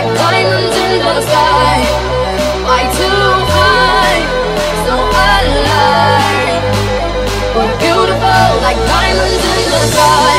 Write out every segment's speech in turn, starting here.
like diamonds in the sky. Too high, so alive? We're beautiful like diamonds in the sky.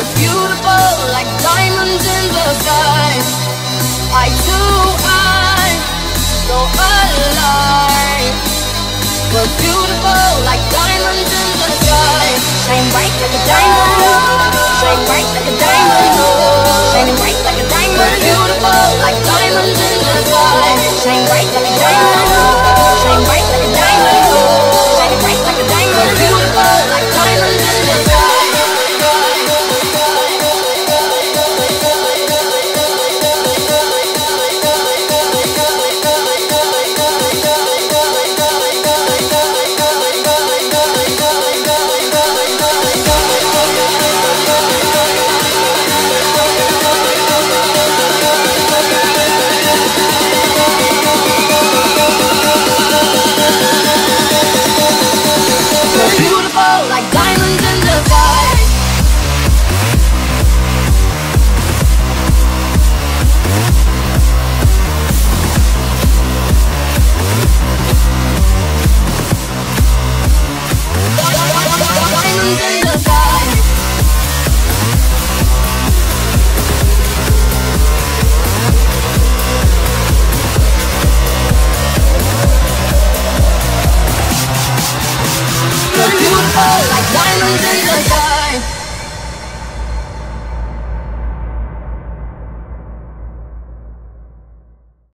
We're beautiful like diamonds in the sky. I do, I go alive We're beautiful like diamonds in the sky. Shine bright like a diamond. Shine bright like a diamond. Shining bright like a diamond. We're beautiful like diamonds in the sky. Shine bright like a diamond. Hallelujah.